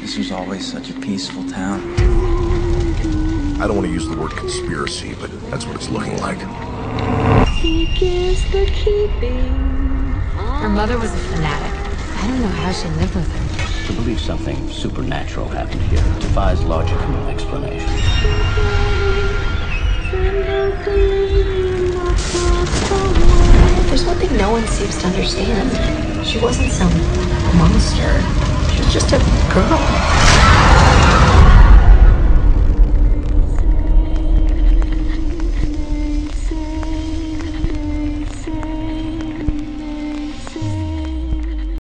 This was always such a peaceful town. I don't want to use the word conspiracy, but that's what it's looking like. Her mother was a fanatic. I don't know how she lived with her. To believe something supernatural happened here defies logical explanation. One seems to understand. She wasn't some monster. She was just a girl.